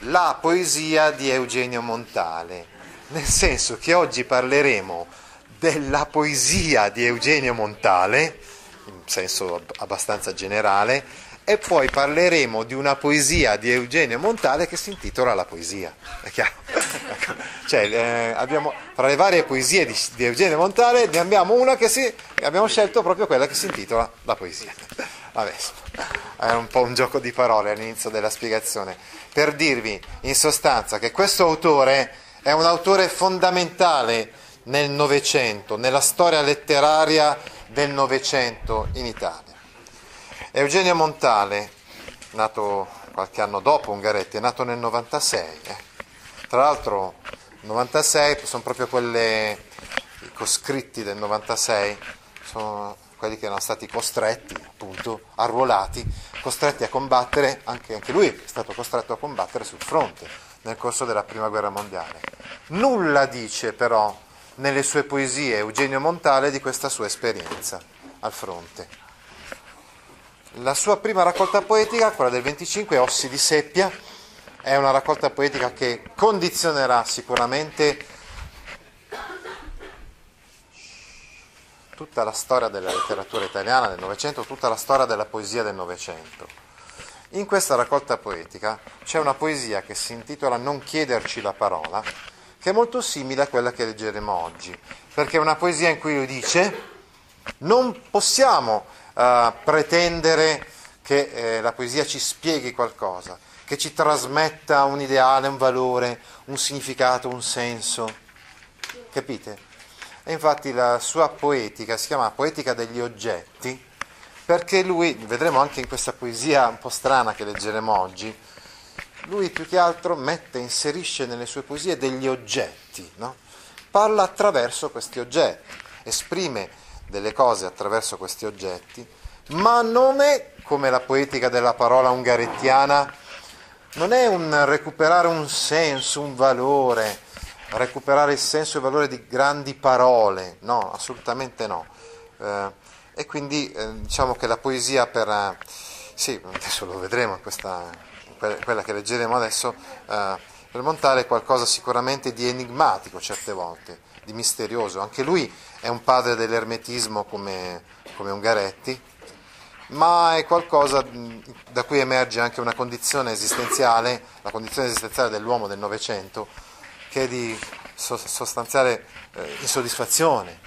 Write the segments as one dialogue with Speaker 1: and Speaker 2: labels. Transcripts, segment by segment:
Speaker 1: la poesia di Eugenio Montale, nel senso che oggi parleremo della poesia di Eugenio Montale, in senso abbastanza generale, e poi parleremo di una poesia di Eugenio Montale che si intitola La poesia. È chiaro? cioè, eh, abbiamo, tra le varie poesie di, di, Eugenio Montale ne abbiamo una che si, abbiamo scelto proprio quella che si intitola La poesia. Adesso, è un po' un gioco di parole all'inizio della spiegazione, per dirvi in sostanza che questo autore è un autore fondamentale nel Novecento, nella storia letteraria del Novecento in Italia. Eugenio Montale, nato qualche anno dopo Ungaretti, è nato nel 96. Eh. Tra l'altro, 96 sono proprio quelle, i coscritti del 96, sono quelli che erano stati costretti, appunto, arruolati, costretti a combattere, anche, anche lui è stato costretto a combattere sul fronte nel corso della Prima Guerra Mondiale. Nulla dice però nelle sue poesie Eugenio Montale di questa sua esperienza al fronte. La sua prima raccolta poetica, quella del 25, Ossi di seppia, è una raccolta poetica che condizionerà sicuramente tutta la storia della letteratura italiana del Novecento, tutta la storia della poesia del Novecento. In questa raccolta poetica c'è una poesia che si intitola Non chiederci la parola, che è molto simile a quella che leggeremo oggi, perché è una poesia in cui lui dice non possiamo uh, pretendere che eh, la poesia ci spieghi qualcosa, che ci trasmetta un ideale, un valore, un significato, un senso. Capite? E infatti la sua poetica si chiama Poetica degli oggetti, perché lui, vedremo anche in questa poesia un po' strana che leggeremo oggi, lui più che altro mette, inserisce nelle sue poesie degli oggetti, no? parla attraverso questi oggetti, esprime delle cose attraverso questi oggetti, ma non è come la poetica della parola ungarettiana, non è un recuperare un senso, un valore, recuperare il senso e il valore di grandi parole, no, assolutamente no. Eh, e quindi eh, diciamo che la poesia per, eh, sì, adesso lo vedremo, questa, quella che leggeremo adesso, eh, per Montale è qualcosa sicuramente di enigmatico certe volte, di misterioso. Anche lui è un padre dell'ermetismo come, come Ungaretti, ma è qualcosa da cui emerge anche una condizione esistenziale, la condizione esistenziale dell'uomo del Novecento, che è di sostanziale eh, insoddisfazione,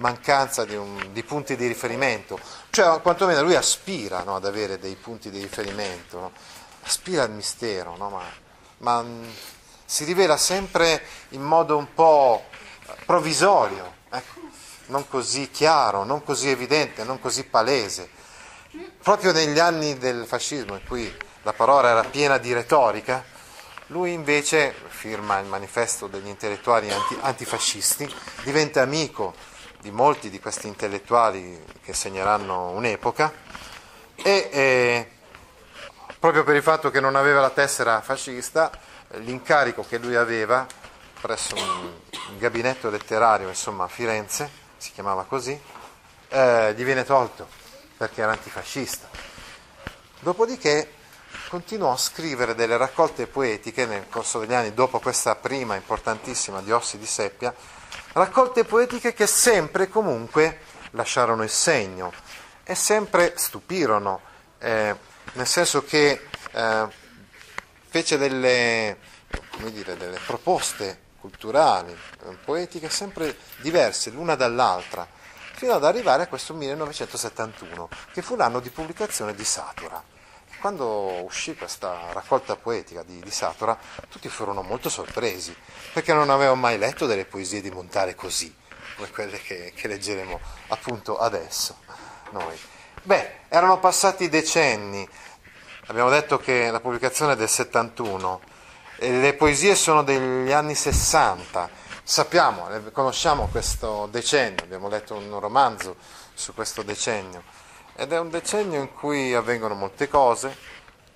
Speaker 1: mancanza di, un, di, punti di riferimento, cioè quantomeno lui aspira no, ad avere dei punti di riferimento, no? aspira al mistero, no? ma, ma mh, si rivela sempre in modo un po' provvisorio, ecco non così chiaro, non così evidente, non così palese. Proprio negli anni del fascismo, in cui la parola era piena di retorica, lui invece firma il manifesto degli intellettuali anti, antifascisti, diventa amico di molti di questi intellettuali che segneranno un'epoca e eh, proprio per il fatto che non aveva la tessera fascista, l'incarico che lui aveva presso un, un gabinetto letterario insomma, a Firenze si chiamava così, eh, gli viene tolto perché era antifascista. Dopodiché continuò a scrivere delle raccolte poetiche nel corso degli anni, dopo questa prima importantissima di Ossi di Seppia, raccolte poetiche che sempre comunque lasciarono il segno e sempre stupirono, eh, nel senso che eh, fece delle, dire, delle proposte culturali, eh, poetiche sempre diverse l'una dall'altra, fino ad arrivare a questo 1971, che fu l'anno di pubblicazione di Satura. Quando uscì questa raccolta poetica di, di Satura, tutti furono molto sorpresi, perché non avevano mai letto delle poesie di Montale così, come quelle che, che leggeremo appunto adesso. Noi. Beh, erano passati decenni, abbiamo detto che la pubblicazione è del 71, le poesie sono degli anni 60, sappiamo, conosciamo questo decennio, abbiamo letto un romanzo su questo decennio ed è un decennio in cui avvengono molte cose,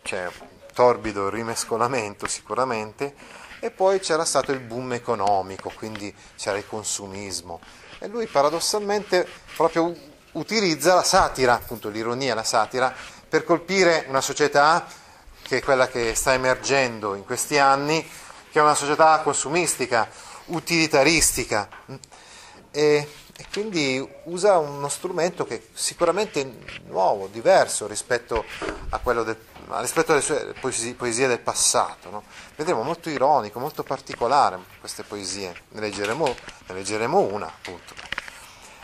Speaker 1: c'è un torbido rimescolamento sicuramente e poi c'era stato il boom economico, quindi c'era il consumismo. E lui paradossalmente proprio utilizza la satira, appunto l'ironia, la satira, per colpire una società che è quella che sta emergendo in questi anni, che è una società consumistica, utilitaristica. E, e quindi usa uno strumento che è sicuramente nuovo, diverso rispetto, del, rispetto alle sue poesie, poesie del passato. No? Vedremo molto ironico, molto particolare queste poesie, ne leggeremo, ne leggeremo una appunto.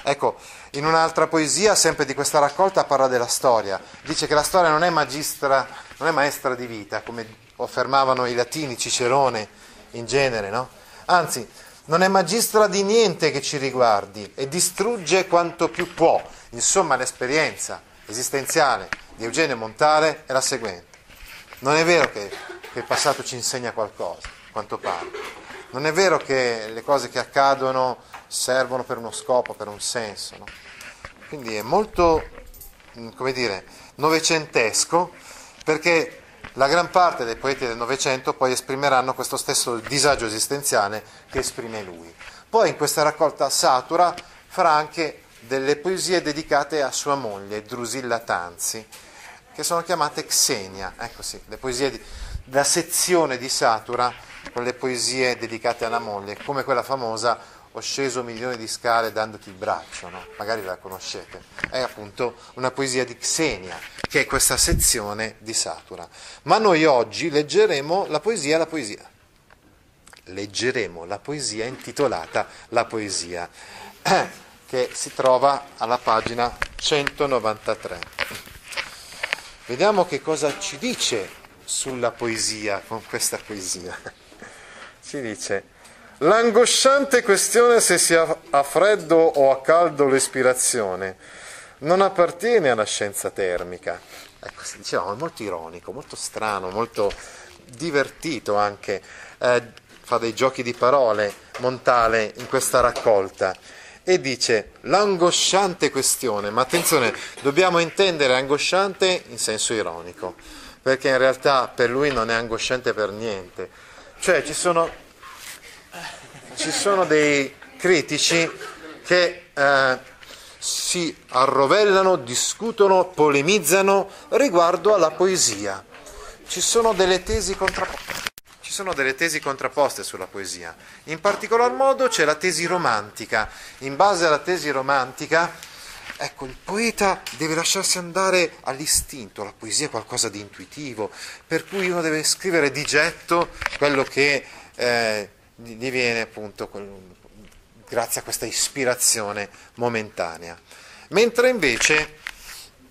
Speaker 1: Ecco, in un'altra poesia, sempre di questa raccolta, parla della storia. Dice che la storia non è, magistra, non è maestra di vita, come affermavano i latini, Cicerone in genere, no? Anzi, non è magistra di niente che ci riguardi e distrugge quanto più può. Insomma, l'esperienza esistenziale di Eugenio Montale è la seguente. Non è vero che, che il passato ci insegna qualcosa, quanto pare. Non è vero che le cose che accadono servono per uno scopo, per un senso. No? Quindi è molto, mm, come dire, novecentesco perché la gran parte dei poeti del Novecento poi esprimeranno questo stesso disagio esistenziale che esprime lui. Poi in questa raccolta Satura farà anche delle poesie dedicate a sua moglie, Drusilla Tanzi, che sono chiamate Xenia, ecco sì, le poesie di, la sezione di Satura con le poesie dedicate alla moglie, come quella famosa ho sceso milioni di scale dandoti il braccio, no? magari la conoscete, è appunto una poesia di Xenia, che è questa sezione di Satura. Ma noi oggi leggeremo la poesia La poesia. Leggeremo la poesia intitolata La poesia, che si trova alla pagina 193. Vediamo che cosa ci dice sulla poesia con questa poesia. Ci dice L'angosciante questione se sia a freddo o a caldo l'ispirazione non appartiene alla scienza termica. Ecco, si diceva, è molto ironico, molto strano, molto divertito anche. Eh, fa dei giochi di parole Montale in questa raccolta e dice l'angosciante questione, ma attenzione, dobbiamo intendere angosciante in senso ironico, perché in realtà per lui non è angosciante per niente. Cioè ci sono ci sono dei critici che eh, si arrovellano, discutono, polemizzano riguardo alla poesia. Ci sono delle tesi contrapposte. Ci sono delle tesi contrapposte sulla poesia. In particolar modo c'è la tesi romantica. In base alla tesi romantica, ecco, il poeta deve lasciarsi andare all'istinto, la poesia è qualcosa di intuitivo, per cui uno deve scrivere di getto quello che eh, diviene appunto grazie a questa ispirazione momentanea. Mentre invece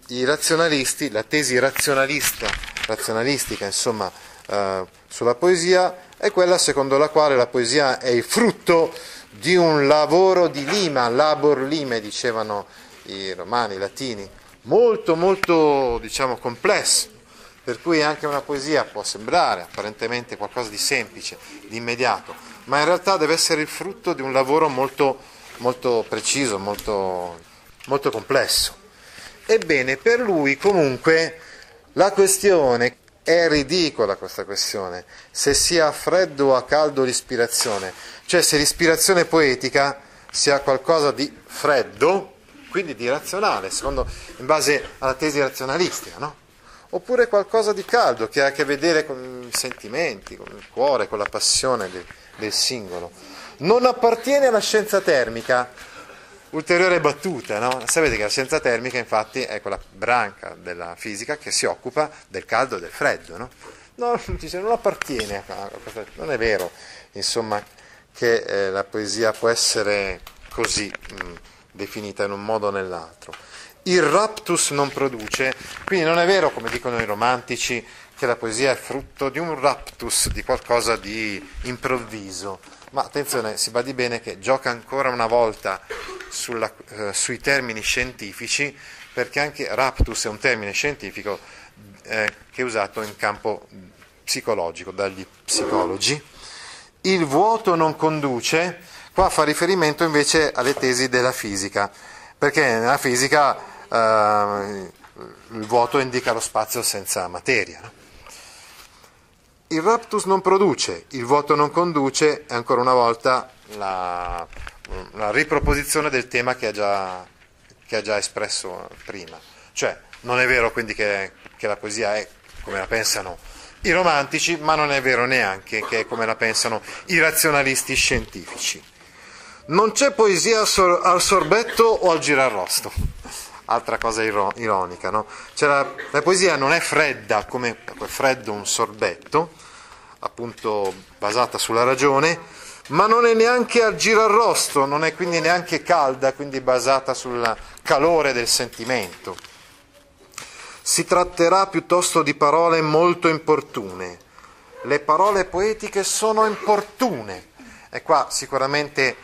Speaker 1: i razionalisti, la tesi razionalista, razionalistica insomma, eh, sulla poesia è quella secondo la quale la poesia è il frutto di un lavoro di lima, labor lime, dicevano i romani, i latini, molto molto diciamo complesso, per cui anche una poesia può sembrare apparentemente qualcosa di semplice, di immediato, ma in realtà deve essere il frutto di un lavoro molto, molto preciso, molto, molto complesso. Ebbene, per lui comunque la questione è ridicola questa questione, se sia a freddo o a caldo l'ispirazione, cioè se l'ispirazione poetica sia qualcosa di freddo, quindi di razionale, secondo, in base alla tesi razionalistica, no? Oppure qualcosa di caldo che ha a che vedere con i sentimenti, con il cuore, con la passione del, del singolo. Non appartiene alla scienza termica, ulteriore battuta, no? Sapete che la scienza termica infatti è quella branca della fisica che si occupa del caldo e del freddo, no? no non appartiene non è vero, insomma, che eh, la poesia può essere così mh, definita in un modo o nell'altro. Il raptus non produce, quindi non è vero, come dicono i romantici, che la poesia è frutto di un raptus, di qualcosa di improvviso. Ma attenzione, si badi bene che gioca ancora una volta sulla, eh, sui termini scientifici, perché anche raptus è un termine scientifico eh, che è usato in campo psicologico dagli psicologi. Il vuoto non conduce, qua fa riferimento invece alle tesi della fisica, perché nella fisica eh, il vuoto indica lo spazio senza materia. No? Il raptus non produce, il vuoto non conduce, è ancora una volta la, la riproposizione del tema che ha, già, che ha, già, espresso prima. Cioè, non è vero quindi che, che la poesia è, come la pensano i romantici, ma non è vero neanche che è come la pensano i razionalisti scientifici. Non c'è poesia al sorbetto o al girarrosto altra cosa ironica, no? cioè la, la, poesia non è fredda come è freddo un sorbetto, appunto basata sulla ragione, ma non è neanche al girarrosto, non è quindi neanche calda, quindi basata sul calore del sentimento. Si tratterà piuttosto di parole molto importune. Le parole poetiche sono importune. E qua sicuramente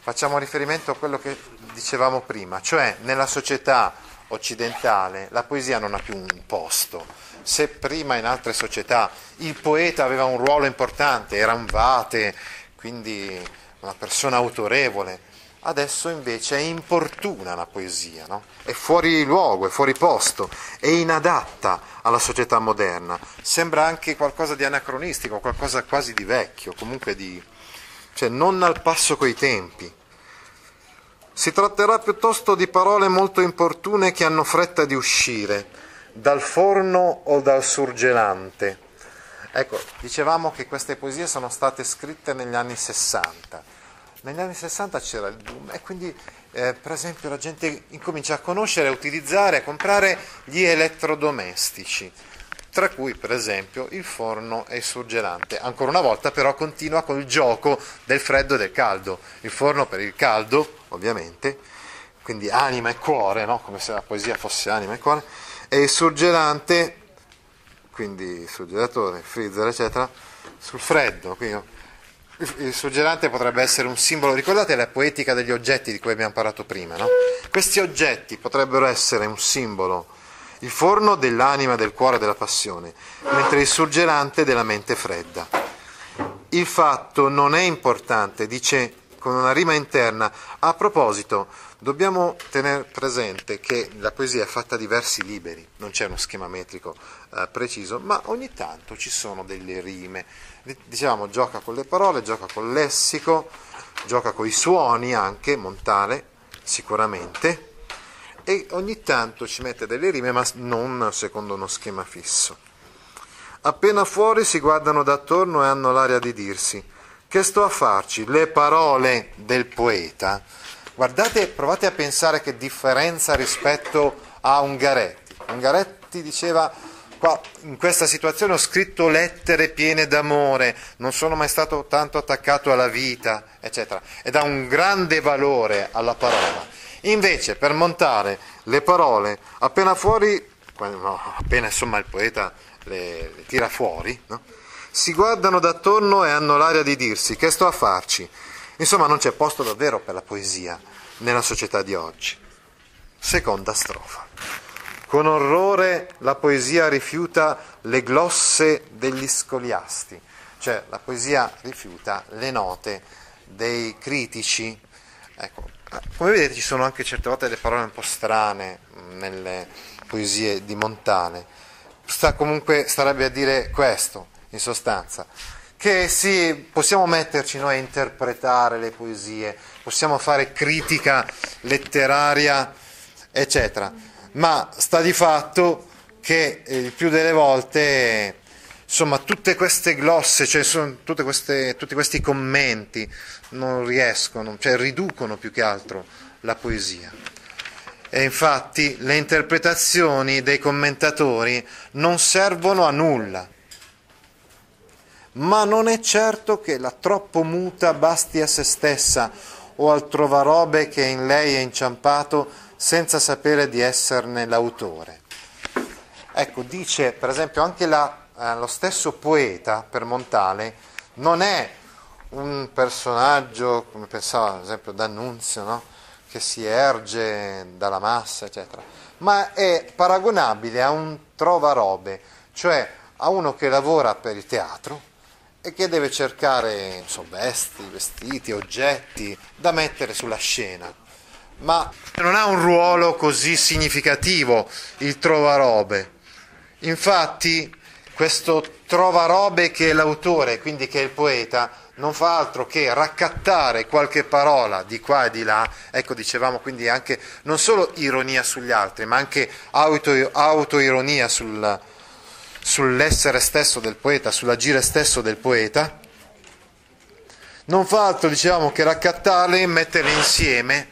Speaker 1: facciamo riferimento a quello che dicevamo prima, cioè nella società occidentale la poesia non ha più un posto. Se prima in altre società il poeta aveva un ruolo importante, era un vate, quindi una persona autorevole, adesso invece è importuna la poesia, no? è fuori luogo, è fuori posto, è inadatta alla società moderna, sembra anche qualcosa di anacronistico, qualcosa quasi di vecchio, comunque di cioè non al passo coi tempi. Si tratterà piuttosto di parole molto importune che hanno fretta di uscire dal forno o dal surgelante. Ecco, dicevamo che queste poesie sono state scritte negli anni 60. Negli anni 60 c'era il boom e quindi eh, per esempio la gente incomincia a conoscere, a utilizzare, a comprare gli elettrodomestici tra cui per esempio il forno e il surgelante. Ancora una volta però continua con il gioco del freddo e del caldo. Il forno per il caldo, ovviamente, quindi anima e cuore, no? come se la poesia fosse anima e cuore, e il surgelante, quindi il surgelatore, il freezer, eccetera, sul freddo. Quindi il surgelante potrebbe essere un simbolo, ricordate la poetica degli oggetti di cui abbiamo parlato prima, no? Questi oggetti potrebbero essere un simbolo il forno dell'anima, del cuore, della passione, mentre il surgelante della mente fredda. Il fatto non è importante, dice con una rima interna. A proposito, dobbiamo tenere presente che la poesia è fatta di versi liberi, non c'è uno schema metrico eh, preciso, ma ogni tanto ci sono delle rime. Diciamo, gioca con le parole, gioca col lessico, gioca con i suoni anche, Montale, sicuramente e ogni tanto ci mette delle rime, ma non secondo uno schema fisso. Appena fuori si guardano d'attorno e hanno l'aria di dirsi: Che sto a farci? Le parole del poeta. Guardate, provate a pensare che differenza rispetto a Ungaretti. Ungaretti diceva in questa situazione ho scritto lettere piene d'amore, non sono mai stato tanto attaccato alla vita, eccetera, e dà un grande valore alla parola. Invece per montare le parole appena fuori, no, appena insomma il poeta le, le tira fuori, no? si guardano d'attorno e hanno l'aria di dirsi che sto a farci. Insomma non c'è posto davvero per la poesia nella società di oggi. Seconda strofa. Con orrore la poesia rifiuta le glosse degli scoliasti, cioè la poesia rifiuta le note dei critici. Ecco, come vedete ci sono anche certe volte delle parole un po' strane nelle poesie di Montale. Sta comunque starebbe a dire questo, in sostanza, che sì, possiamo metterci noi a interpretare le poesie, possiamo fare critica letteraria, eccetera, ma sta di fatto che eh, il più delle volte insomma tutte queste glosse, cioè queste, tutti questi commenti non riescono, cioè riducono più che altro la poesia. E infatti le interpretazioni dei commentatori non servono a nulla. Ma non è certo che la troppo muta basti a se stessa o al trovarobe che in lei è inciampato senza sapere di esserne l'autore. Ecco, dice per esempio anche la, eh, lo stesso poeta per Montale non è un personaggio, come pensava ad esempio D'Annunzio, no? che si erge dalla massa, eccetera, ma è paragonabile a un trovarobe, cioè a uno che lavora per il teatro e che deve cercare so, vesti, vestiti, oggetti da mettere sulla scena. Ma non ha un ruolo così significativo il trovarobe. Infatti, questo trovarobe che è l'autore, quindi che è il poeta, non fa altro che raccattare qualche parola di qua e di là, ecco dicevamo quindi anche non solo ironia sugli altri, ma anche auto, autoironia sul, sull'essere stesso del poeta, sull'agire stesso del poeta, non fa altro, diciamo, che raccattarle e metterle insieme,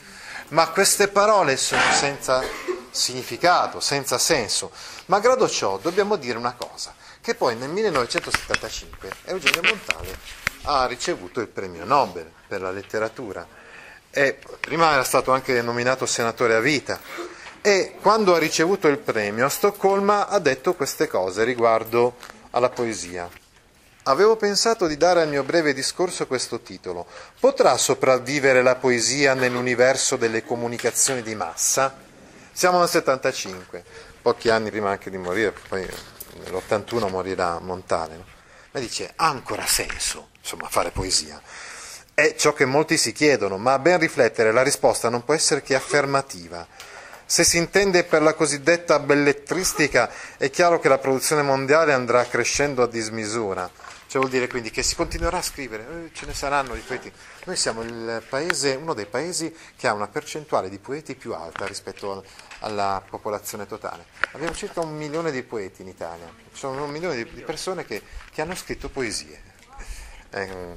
Speaker 1: ma queste parole sono senza significato, senza senso. Malgrado ciò, dobbiamo dire una cosa, che poi nel 1975 Eugenio Montale ha ricevuto il premio Nobel per la letteratura e prima era stato anche nominato senatore a vita e quando ha ricevuto il premio a Stoccolma ha detto queste cose riguardo alla poesia. Avevo pensato di dare al mio breve discorso questo titolo. Potrà sopravvivere la poesia nell'universo delle comunicazioni di massa? Siamo nel 75, pochi anni prima anche di morire, poi nell'81 morirà Montale. No? Ma dice, ha ancora senso, insomma, fare poesia? È ciò che molti si chiedono, ma a ben riflettere la risposta non può essere che affermativa. Se si intende per la cosiddetta bellettristica, è chiaro che la produzione mondiale andrà crescendo a dismisura cioè vuol dire quindi che si continuerà a scrivere, eh, ce ne saranno di poeti. Noi siamo paese, uno dei paesi che ha una percentuale di poeti più alta rispetto alla popolazione totale. Abbiamo circa un milione di poeti in Italia, ci sono un milione di, persone che, che hanno scritto poesie. Eh,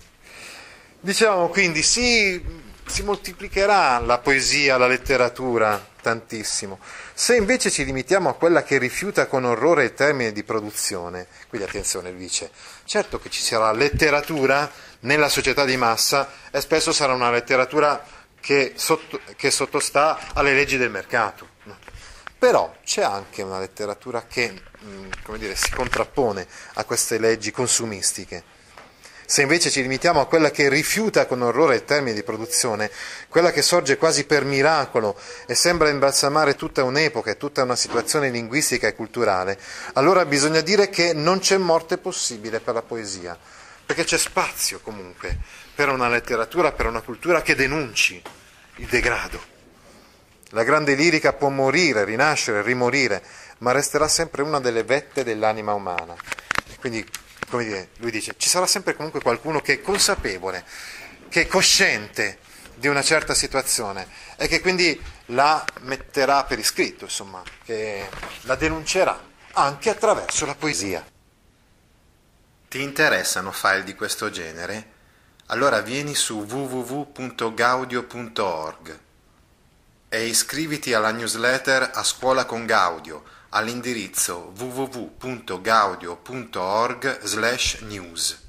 Speaker 1: diciamo quindi sì, si moltiplicherà la poesia, la letteratura tantissimo. Se invece ci limitiamo a quella che rifiuta con orrore il termine di produzione, quindi attenzione, dice, certo che ci sarà letteratura nella società di massa e spesso sarà una letteratura che, sotto, che sottostà alle leggi del mercato. Però c'è anche una letteratura che mm, dire, si contrappone a queste leggi consumistiche se invece ci limitiamo a quella che rifiuta con orrore il termine di produzione, quella che sorge quasi per miracolo e sembra imbalsamare tutta un'epoca e tutta una situazione linguistica e culturale, allora bisogna dire che non c'è morte possibile per la poesia, perché c'è spazio comunque per una letteratura, per una cultura che denunci il degrado. La grande lirica può morire, rinascere, rimorire, ma resterà sempre una delle vette dell'anima umana. Quindi come dire, lui dice, ci sarà sempre comunque qualcuno che è consapevole, che è cosciente di una certa situazione e che quindi la metterà per iscritto, insomma, che la denuncerà anche attraverso la poesia. Ti interessano file di questo genere? Allora vieni su www.gaudio.org e iscriviti alla newsletter A Scuola con Gaudio all'indirizzo www.gaudio.org/news.